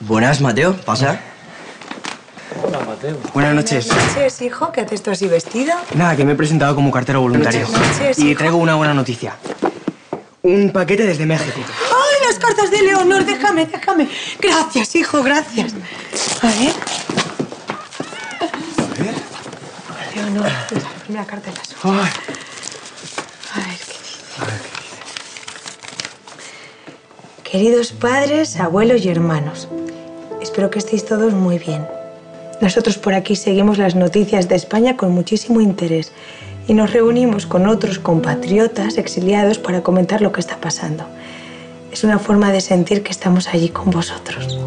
Buenas, Mateo. Pasa. Hola, Mateo. Buenas noches. Buenas noches, hijo. ¿Qué haces tú así vestido? Nada, que me he presentado como cartero voluntario. Buenas noches, Y hijo. traigo una buena noticia. Un paquete desde México. ¡Ay, las cartas de Leonor! Déjame, déjame. Gracias, hijo, gracias. A ver. Leonor, esta es la primera carta de la suya. Ay, A ver qué dice. Queridos padres, abuelos y hermanos, espero que estéis todos muy bien. Nosotros por aquí seguimos las noticias de España con muchísimo interés y nos reunimos con otros compatriotas exiliados para comentar lo que está pasando. Es una forma de sentir que estamos allí con vosotros.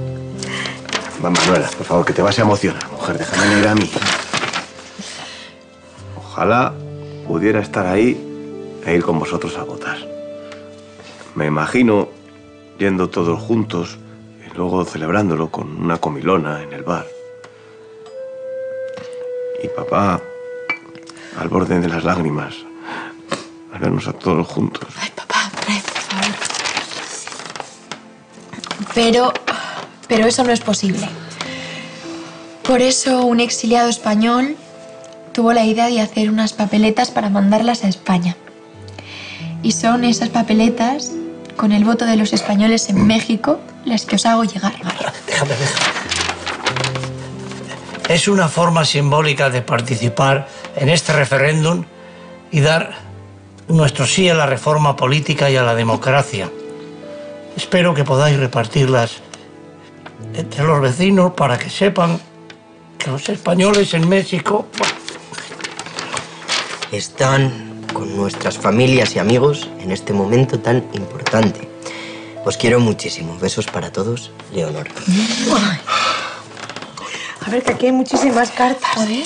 Va, Manuela, por favor, que te vas a emocionar, mujer. Déjame ir a mí. Ojalá pudiera estar ahí e ir con vosotros a votar. Me imagino yendo todos juntos y luego celebrándolo con una comilona en el bar. Y papá al borde de las lágrimas al vernos a todos juntos. Ay, papá, por favor. Pero, pero eso no es posible. Por eso un exiliado español tuvo la idea de hacer unas papeletas para mandarlas a España. Y son esas papeletas, con el voto de los españoles en México, las que os hago llegar. Déjame, déjame. Es una forma simbólica de participar en este referéndum y dar nuestro sí a la reforma política y a la democracia. Espero que podáis repartirlas entre los vecinos para que sepan que los españoles en México Están con nuestras familias y amigos en este momento tan importante. Os quiero muchísimo. Besos para todos, Leonor. A ver, que aquí hay muchísimas cartas. A ver.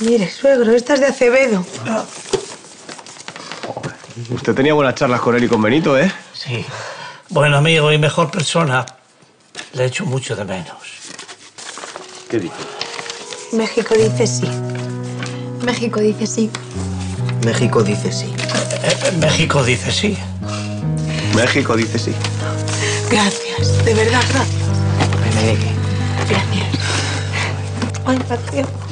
Mire, suegro, esta es de Acevedo. Usted tenía buenas charlas con él y con Benito, ¿eh? Sí, buen amigo y mejor persona. Le echo mucho de menos. ¿Qué dice? México dice sí. México dice sí. México dice sí. México dice sí. México dice sí. Gracias, de verdad, gracias. Gracias. Ay, Mateo.